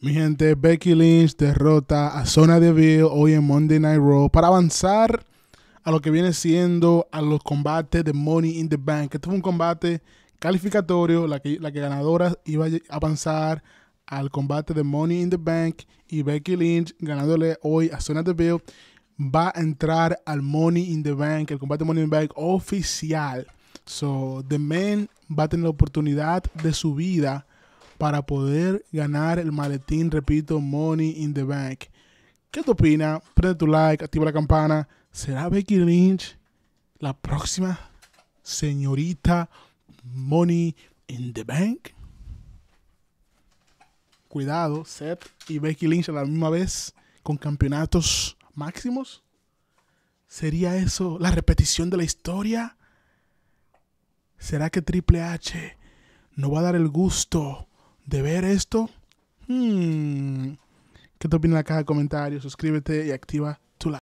Mi gente, Becky Lynch derrota a Zona Deville hoy en Monday Night Raw para avanzar a lo que viene siendo a los combates de Money in the Bank. Este fue un combate calificatorio, la que, la que ganadora iba a avanzar al combate de Money in the Bank y Becky Lynch ganándole hoy a Zona Deville va a entrar al Money in the Bank, el combate Money in the Bank oficial. So, The Man va a tener la oportunidad de su vida para poder ganar el maletín, repito, Money in the Bank. ¿Qué te opinas? Prende tu like, activa la campana. ¿Será Becky Lynch la próxima señorita Money in the Bank? Cuidado, Seth y Becky Lynch a la misma vez con campeonatos máximos. ¿Sería eso la repetición de la historia? ¿Será que Triple H no va a dar el gusto de ver esto? Hmm. ¿Qué te opinas en la caja de comentarios? Suscríbete y activa